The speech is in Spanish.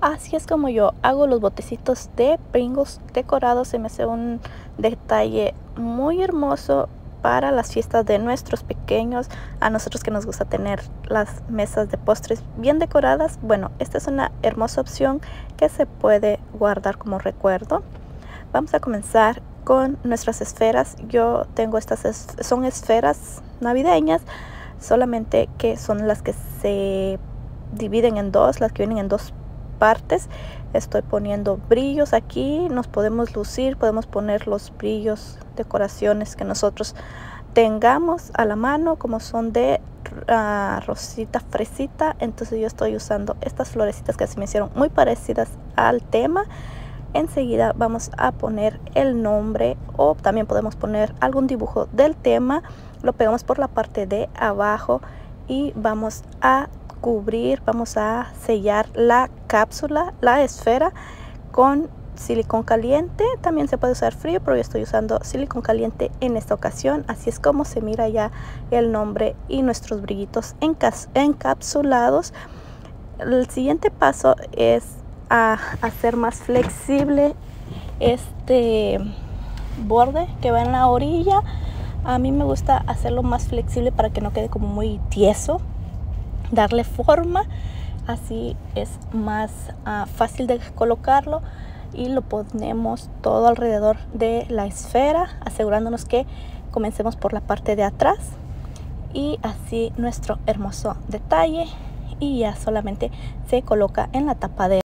Así es como yo hago los botecitos de Pringles decorados. Se me hace un detalle muy hermoso para las fiestas de nuestros pequeños. A nosotros que nos gusta tener las mesas de postres bien decoradas. Bueno, esta es una hermosa opción que se puede guardar como recuerdo. Vamos a comenzar con nuestras esferas. Yo tengo estas, son esferas navideñas, solamente que son las que se dividen en dos, las que vienen en dos partes. Estoy poniendo brillos aquí nos podemos lucir podemos poner los brillos decoraciones que nosotros tengamos a la mano como son de uh, rosita fresita. Entonces yo estoy usando estas florecitas que se me hicieron muy parecidas al tema. Enseguida vamos a poner el nombre o también podemos poner algún dibujo del tema. Lo pegamos por la parte de abajo y vamos a cubrir, vamos a sellar la cápsula, la esfera con silicón caliente. También se puede usar frío, pero yo estoy usando silicón caliente en esta ocasión. Así es como se mira ya el nombre y nuestros brillitos encapsulados. El siguiente paso es a hacer más flexible este borde que va en la orilla. A mí me gusta hacerlo más flexible para que no quede como muy tieso darle forma así es más uh, fácil de colocarlo y lo ponemos todo alrededor de la esfera asegurándonos que comencemos por la parte de atrás y así nuestro hermoso detalle y ya solamente se coloca en la tapadera